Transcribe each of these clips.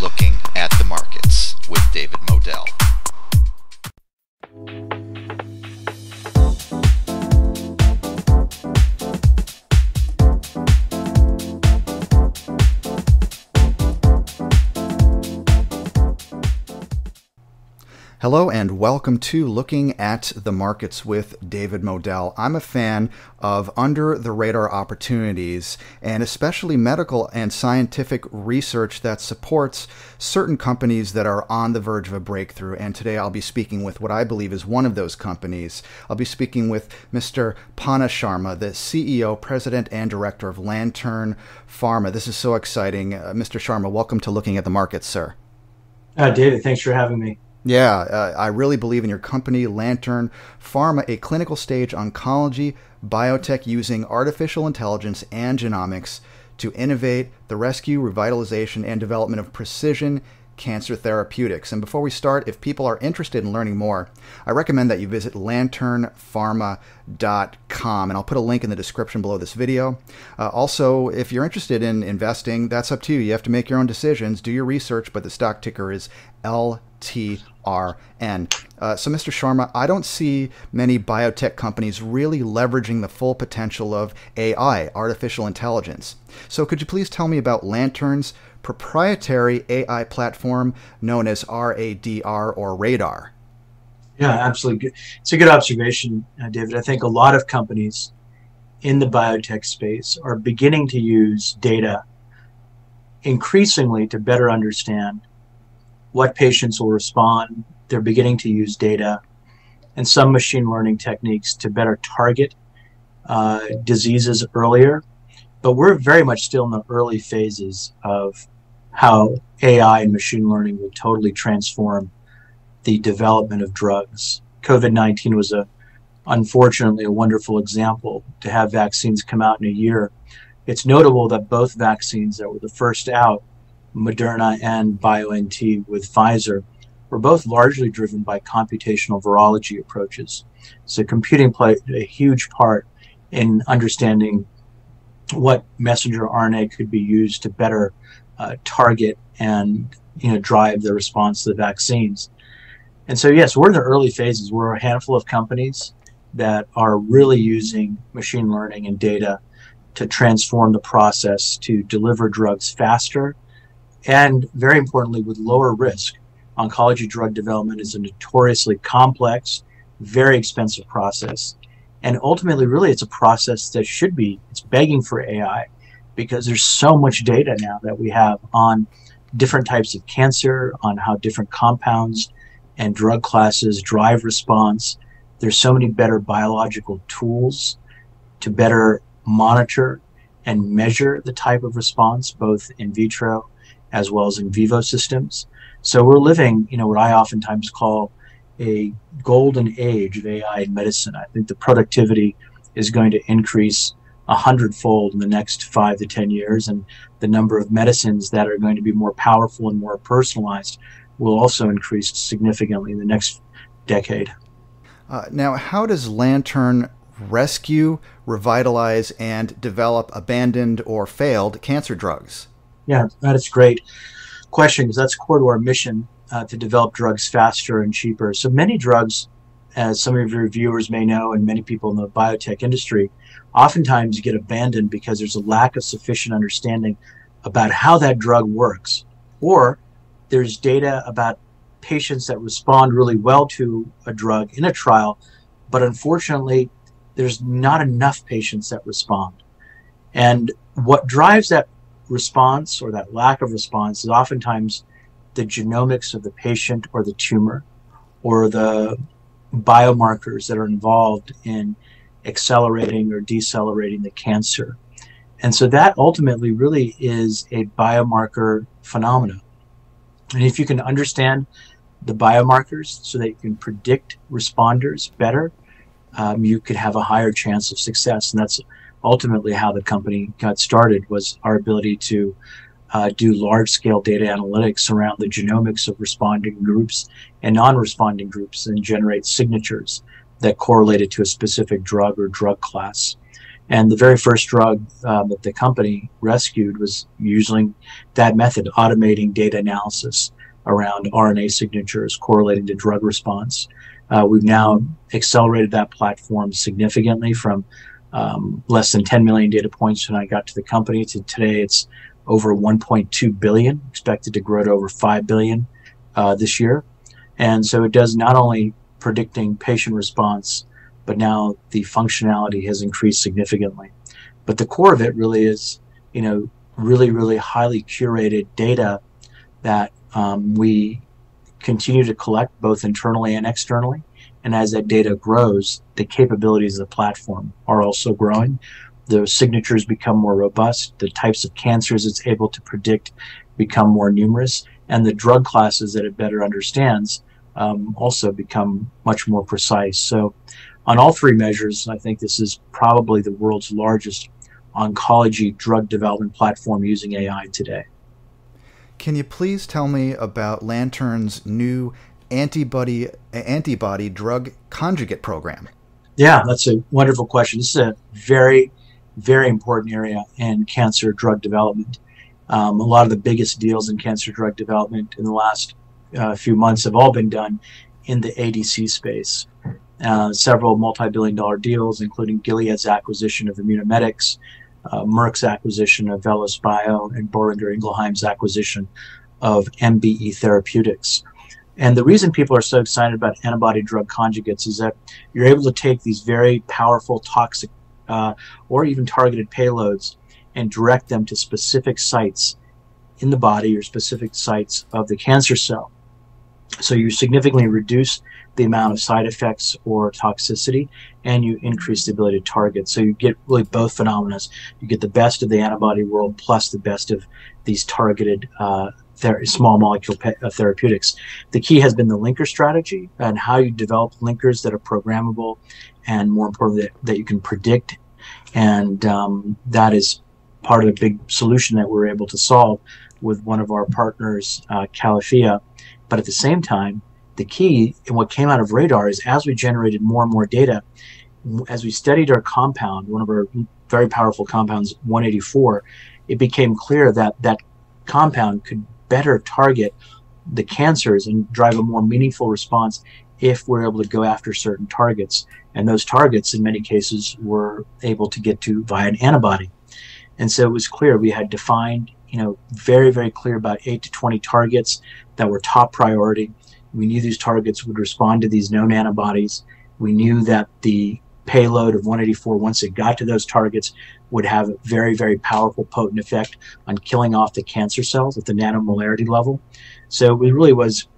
Looking at the Markets with David Moadel. Hello and welcome to Looking at the Markets with David Moadel. I'm a fan of under the radar opportunities and especially medical and scientific research that supports certain companies that are on the verge of a breakthrough. And today I'll be speaking with what I believe is one of those companies. I'll be speaking with Mr. Panna Sharma, the CEO, President, and Director of Lantern Pharma. This is so exciting. Uh, Mr. Sharma, welcome to Looking at the Markets, sir. Uh, David, thanks for having me. Yeah, uh, I really believe in your company, Lantern Pharma, a clinical stage oncology biotech using artificial intelligence and genomics to innovate the rescue, revitalization, and development of precision cancer therapeutics. And before we start, if people are interested in learning more, I recommend that you visit lanternpharma.com, and I'll put a link in the description below this video. Uh, also, if you're interested in investing, that's up to you. You have to make your own decisions, do your research, but the stock ticker is LTRN. Uh, so, Mr. Sharma, I don't see many biotech companies really leveraging the full potential of AI, artificial intelligence. So, could you please tell me about Lantern's proprietary AI platform known as RADR or Radar. Yeah, absolutely. It's a good observation, uh, David. I think a lot of companies in the biotech space are beginning to use data increasingly to better understand what patients will respond. They're beginning to use data and some machine learning techniques to better target uh, diseases earlier but we're very much still in the early phases of how AI and machine learning will totally transform the development of drugs. COVID 19 was a unfortunately a wonderful example to have vaccines come out in a year. It's notable that both vaccines that were the first out, Moderna and BioNTech with Pfizer, were both largely driven by computational virology approaches. So computing played a huge part in understanding what messenger RNA could be used to better uh, target and you know drive the response to the vaccines. And so yes, we're in the early phases. We're a handful of companies that are really using machine learning and data to transform the process to deliver drugs faster and very importantly with lower risk. Oncology drug development is a notoriously complex, very expensive process and ultimately really it's a process that should be it's begging for ai because there's so much data now that we have on different types of cancer on how different compounds and drug classes drive response. There's so many better biological tools to better monitor and measure the type of response both in vitro as well as in vivo systems. So we're living you know what i oftentimes call a golden age of AI in medicine. I think the productivity is going to increase a hundredfold in the next five to 10 years, and the number of medicines that are going to be more powerful and more personalized will also increase significantly in the next decade. Uh, now, how does Lantern rescue, revitalize, and develop abandoned or failed cancer drugs? Yeah, that is great question because that's core to our mission uh, to develop drugs faster and cheaper. So many drugs, as some of your viewers may know, and many people in the biotech industry, oftentimes get abandoned because there's a lack of sufficient understanding about how that drug works, or there's data about patients that respond really well to a drug in a trial, but unfortunately, there's not enough patients that respond. And what drives that response or that lack of response is oftentimes the genomics of the patient or the tumor or the biomarkers that are involved in accelerating or decelerating the cancer. And so that ultimately really is a biomarker phenomena. And if you can understand the biomarkers so that you can predict responders better, um, you could have a higher chance of success. And that's ultimately how the company got started was our ability to uh, do large scale data analytics around the genomics of responding groups and non responding groups and generate signatures that correlated to a specific drug or drug class. And the very first drug uh, that the company rescued was using that method, automating data analysis around RNA signatures correlating to drug response. Uh, we've now accelerated that platform significantly from um, less than 10 million data points when I got to the company to today it's over 1.2 billion, expected to grow to over 5 billion uh, this year. And so it does not only predicting patient response, but now the functionality has increased significantly. But the core of it really is, you know, really, really highly curated data that um, we continue to collect both internally and externally. And as that data grows, the capabilities of the platform are also growing. The signatures become more robust. The types of cancers it's able to predict become more numerous. And the drug classes that it better understands um, also become much more precise. So, on all three measures, I think this is probably the world's largest oncology drug development platform using AI today. Can you please tell me about Lantern's new antibody antibody drug conjugate program? Yeah, that's a wonderful question. This is a very, very important area in cancer drug development. Um, a lot of the biggest deals in cancer drug development in the last uh, few months have all been done in the ADC space. Uh, several multi-billion dollar deals, including Gilead's acquisition of Immunomedics, uh, Merck's acquisition of Velos Bio, and Boehringer Ingelheim's acquisition of NBE Therapeutics. And the reason people are so excited about antibody drug conjugates is that you're able to take these very powerful, toxic, uh, or even targeted payloads and direct them to specific sites in the body or specific sites of the cancer cell. So you significantly reduce the amount of side effects or toxicity, and you increase the ability to target. So you get really both phenomena. You get the best of the antibody world plus the best of these targeted uh, ther- small molecule pe- uh, therapeutics. The key has been the linker strategy and how you develop linkers that are programmable, and more importantly, that, that you can predict. And um, that is part of a big solution that we're able to solve with one of our partners, uh, Califia. But at the same time, the key and what came out of radar is as we generated more and more data as we studied our compound one of our very powerful compounds 184 it became clear that that compound could better target the cancers and drive a more meaningful response if we're able to go after certain targets and those targets in many cases were able to get to via an antibody and so it was clear we had defined you know very very clear about 8 to 20 targets that were top priority we knew these targets would respond to these known antibodies. We knew that the payload of 184, once it got to those targets, would have a very, very powerful, potent effect on killing off the cancer cells at the nanomolarity level. So it really was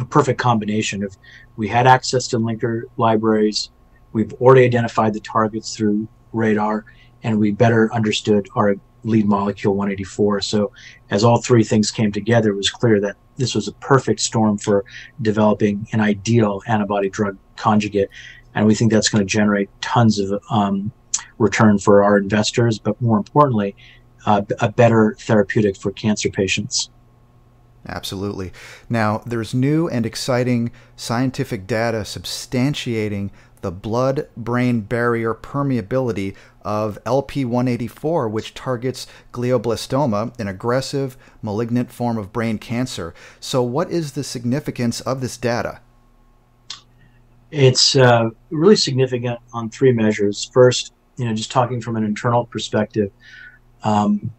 a perfect combination of we had access to linker libraries, we've already identified the targets through radar, and we better understood our lead molecule 184. So as all three things came together, it was clear that this was a perfect storm for developing an ideal antibody drug conjugate. And we think that's going to generate tons of um, return for our investors, but more importantly, uh, a better therapeutic for cancer patients. Absolutely. Now, there's new and exciting scientific data substantiating the blood brain barrier permeability of LP184, which targets glioblastoma, an aggressive malignant form of brain cancer. So, what is the significance of this data? It's uh, really significant on three measures. First, you know, just talking from an internal perspective, um,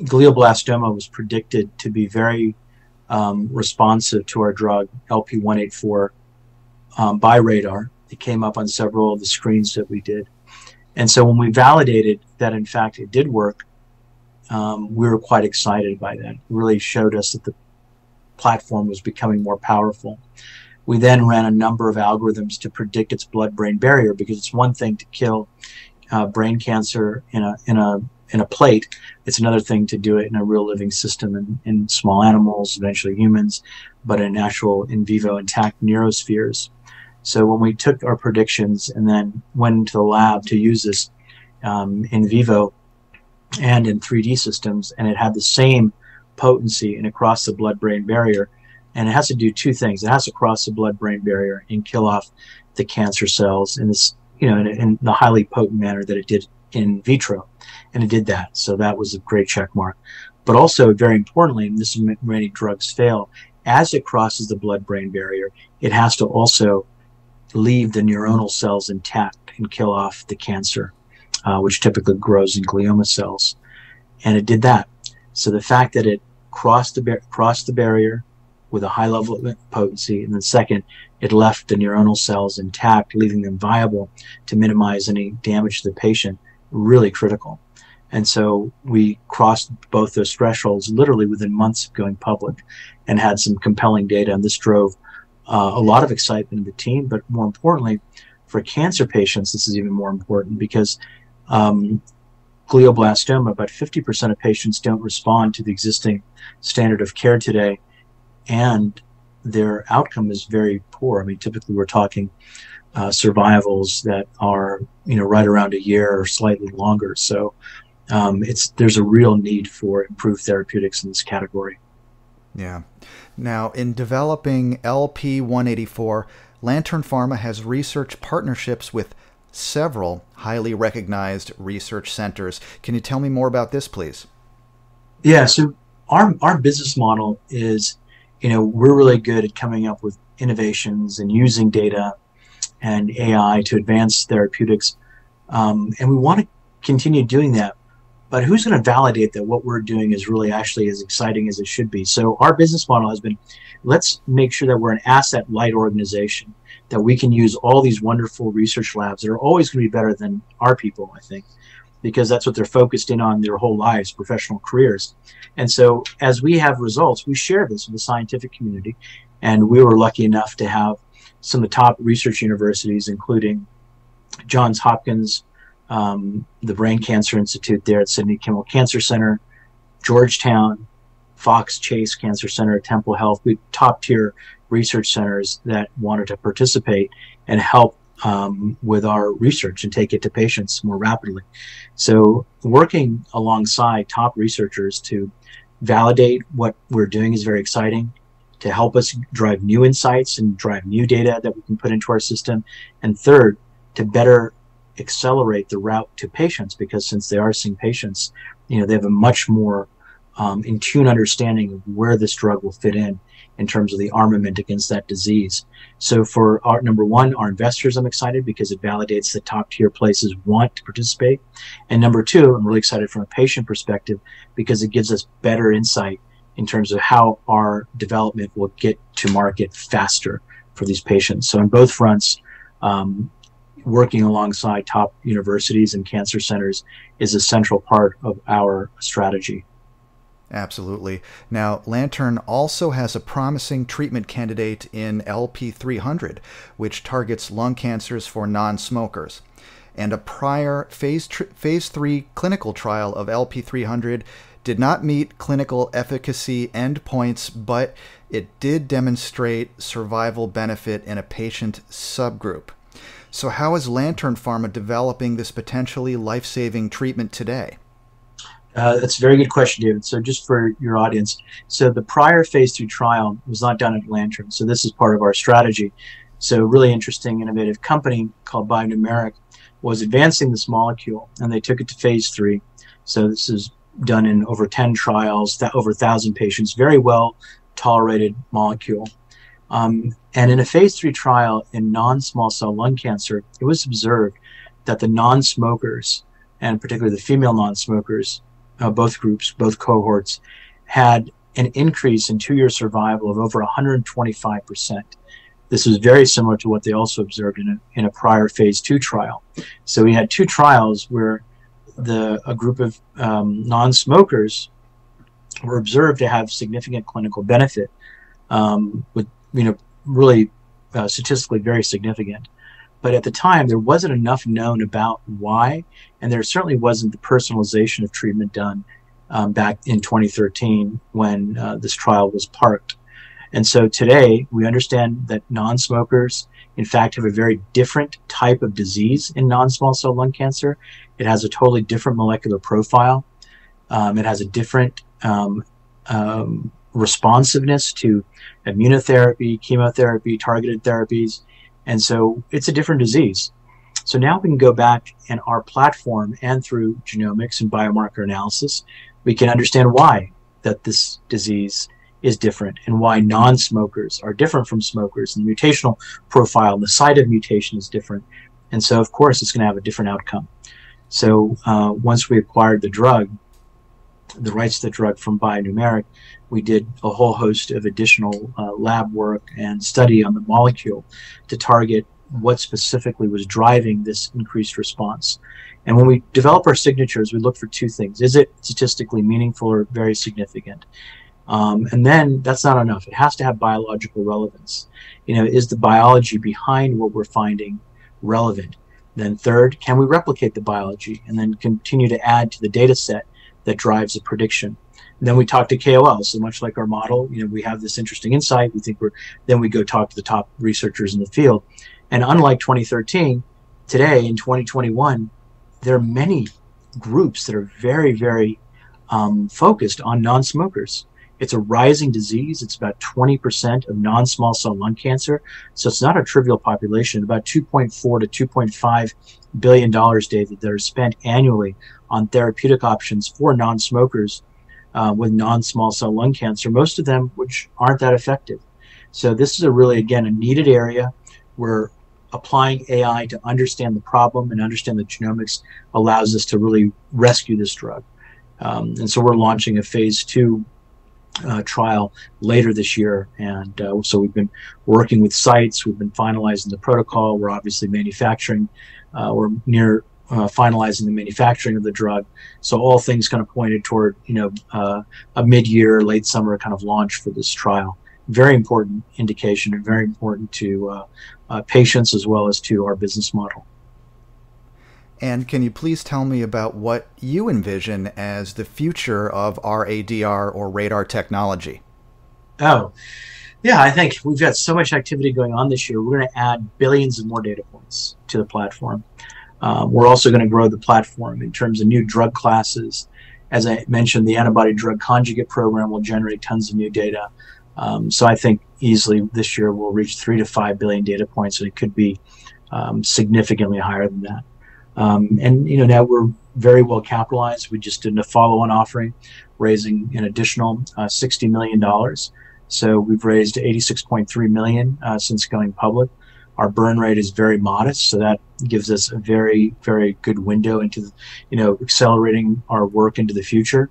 glioblastoma was predicted to be very um, responsive to our drug LP184 um, by radar it came up on several of the screens that we did. And so when we validated that, in fact, it did work, um, we were quite excited by that. It really showed us that the platform was becoming more powerful. We then ran a number of algorithms to predict its blood-brain barrier because it's one thing to kill uh, brain cancer in a in a in a plate. It's another thing to do it in a real living system in, in small animals, eventually humans, but in actual in vivo intact neurospheres. So when we took our predictions and then went into the lab to use this um, in vivo and in 3D systems, and it had the same potency and across the blood-brain barrier, and it has to do two things. It has to cross the blood-brain barrier and kill off the cancer cells in this you know, in, in, the highly potent manner that it did in vitro. And it did that. So that was a great check mark. But also, very importantly, and this is many drugs fail, as it crosses the blood brain barrier, it has to also leave the neuronal cells intact and kill off the cancer, uh, which typically grows in glioma cells. And it did that. So the fact that it crossed the, bar- crossed the barrier with a high level of potency, and then second, it left the neuronal cells intact, leaving them viable to minimize any damage to the patient, really critical. And so we crossed both those thresholds literally within months of going public and had some compelling data. And this drove uh, a lot of excitement in the team. But more importantly, for cancer patients, this is even more important because um, glioblastoma, about 50% of patients don't respond to the existing standard of care today. And their outcome is very poor. I mean, typically we're talking uh, survivals that are, you know, right around a year or slightly longer. So um, it's there's a real need for improved therapeutics in this category. Yeah. Now, in developing LP184, Lantern Pharma has research partnerships with several highly recognized research centers. Can you tell me more about this, please? Yeah. So our our business model is, you know, we're really good at coming up with innovations and using data and AI to advance therapeutics, um, and we want to continue doing that but who's going to validate that what we're doing is really actually as exciting as it should be? So our business model has been, let's make sure that we're an asset light organization, that we can use all these wonderful research labs that are always going to be better than our people, I think, because that's what they're focused in on their whole lives, professional careers. And so as we have results, we share this with the scientific community. And we were lucky enough to have some of the top research universities, including Johns Hopkins, um, the Brain Cancer Institute there at Sidney Kimmel Cancer Center, Georgetown, Fox Chase Cancer Center Temple Health, we top tier research centers that wanted to participate and help um, with our research and take it to patients more rapidly. So, working alongside top researchers to validate what we're doing is very exciting. To help us drive new insights and drive new data that we can put into our system. And third, to better accelerate the route to patients because since they are seeing patients, you know, they have a much more um, in tune understanding of where this drug will fit in in terms of the armament against that disease. So for our number one, our investors, I'm excited because it validates that top tier places want to participate. And number two, I'm really excited from a patient perspective because it gives us better insight in terms of how our development will get to market faster for these patients. So on both fronts, um, working alongside top universities and cancer centers is a central part of our strategy. Absolutely. Now, Lantern also has a promising treatment candidate in LP300, which targets lung cancers for non smokers. And a prior phase, phase 3 clinical trial of LP300 did not meet clinical efficacy endpoints, but it did demonstrate survival benefit in a patient subgroup. So, how is Lantern Pharma developing this potentially life saving treatment today? Uh, that's a very good question, David. So, just for your audience, so the prior phase two trial was not done at Lantern. So, this is part of our strategy. So, really interesting, innovative company called Bionumerik was advancing this molecule, and they took it to phase three. So, this is done in over 10 trials, that over 1,000 patients, very well tolerated molecule. Um, and in a phase three trial in non small cell lung cancer, it was observed that the non smokers, and particularly the female non smokers, uh, both groups, both cohorts, had an increase in two year survival of over 125%. This was very similar to what they also observed in a, in a prior phase two trial. So we had two trials where the a group of um, non-smokers were observed to have significant clinical benefit um, with you know, really uh, statistically very significant. But at the time, there wasn't enough known about why, and there certainly wasn't the personalization of treatment done um, back in 2013 when uh, this trial was parked. And so today, we understand that non smokers, in fact, have a very different type of disease in non small cell lung cancer. It has a totally different molecular profile, um, it has a different um, um responsiveness to immunotherapy, chemotherapy, targeted therapies. And so it's a different disease. So now we can go back and our platform and through genomics and biomarker analysis, we can understand why that this disease is different and why non-smokers are different from smokers and the mutational profile and the site of mutation is different. And so of course it's going to have a different outcome. So uh, once we acquired the drug, the rights to the drug from Bionumerik, we did a whole host of additional uh, lab work and study on the molecule to target what specifically was driving this increased response. And when we develop our signatures, we look for two things. Is it statistically meaningful or very significant? Um, and then that's not enough. It has to have biological relevance. You know, is the biology behind what we're finding relevant? Then third, can we replicate the biology and then continue to add to the data set that drives the prediction? And then we talk to KOLs. So much like our model, you know, we have this interesting insight. We think we're then we go talk to the top researchers in the field. And unlike 2013, today in 2021, there are many groups that are very, very um, focused on non-smokers. It's a rising disease. It's about 20% of non-small cell lung cancer. So it's not a trivial population. About 2.4 to 2.5 billion dollars, David, that are spent annually on therapeutic options for non-smokers uh, with non-small cell lung cancer. Most of them, which aren't that effective. So this is a really, again, a needed area where applying AI to understand the problem and understand the genomics allows us to really rescue this drug. Um, and so we're launching a phase two uh, trial later this year. And uh, so we've been working with sites, we've been finalizing the protocol, we're obviously manufacturing, uh, we're near uh, finalizing the manufacturing of the drug. So all things kind of pointed toward, you know, uh, a mid-year, late summer kind of launch for this trial. Very important indication and very important to uh, patients as well as to our business model. And can you please tell me about what you envision as the future of RADR or radar technology? Oh, yeah, I think we've got so much activity going on this year. We're going to add billions of more data points to the platform. Um, we're also going to grow the platform in terms of new drug classes. As I mentioned, the antibody drug conjugate program will generate tons of new data. Um, so I think easily this year we'll reach three to five billion data points, and it could be um, significantly higher than that. Um, and you know now we're very well capitalized. We just did a follow-on offering, raising an additional uh, sixty million dollars. So we've raised eighty-six point three million uh, since going public. Our burn rate is very modest, so that gives us a very, very good window into, you know, accelerating our work into the future.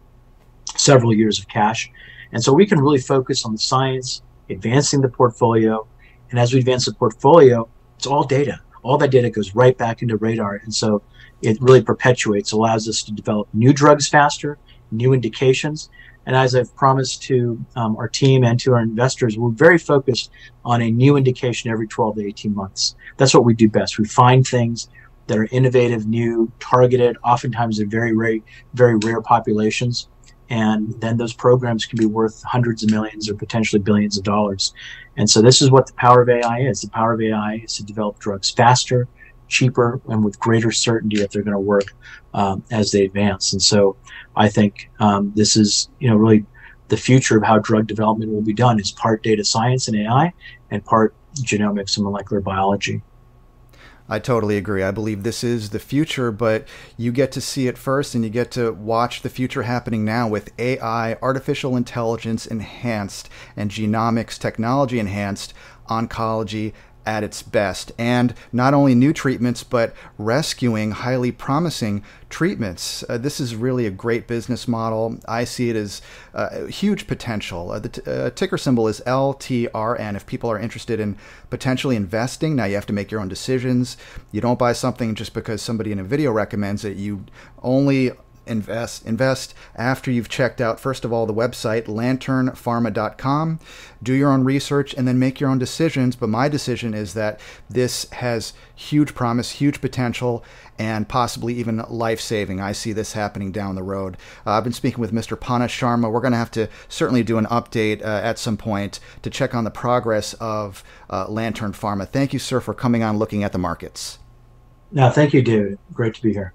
Several years of cash, and so we can really focus on the science, advancing the portfolio, and as we advance the portfolio, it's all data all that data goes right back into radar. And so it really perpetuates, allows us to develop new drugs faster, new indications. And as I've promised to um, our team and to our investors, we're very focused on a new indication every 12 to 18 months. That's what we do best. We find things that are innovative, new, targeted, oftentimes in very very, very rare populations. And then those programs can be worth hundreds of millions or potentially billions of dollars. And so this is what the power of AI is. The power of AI is to develop drugs faster, cheaper, and with greater certainty that they're going to work um, as they advance. And so I think um, this is, you know, really the future of how drug development will be done is part data science and AI and part genomics and molecular biology. I totally agree. I believe this is the future, but you get to see it first and you get to watch the future happening now with AI, artificial intelligence enhanced, and genomics technology enhanced oncology at its best. And not only new treatments, but rescuing highly promising treatments. Uh, this is really a great business model. I see it as uh, huge potential. Uh, the uh, ticker symbol is LTRN. If people are interested in potentially investing, now you have to make your own decisions. You don't buy something just because somebody in a video recommends it. You only invest invest after you've checked out first of all the website lanternpharma.com do your own research and then make your own decisions. But my decision is that this has huge promise huge potential and possibly even life-saving. I see this happening down the road. Uh, i've been speaking with mr panna sharma. We're going to have to certainly do an update uh, at some point to check on the progress of uh, lantern pharma. Thank you sir for coming on looking at the markets. No thank you david. Great to be here